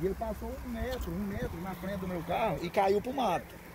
E ele passou um metro, um metro na frente do meu carro e caiu pro mato.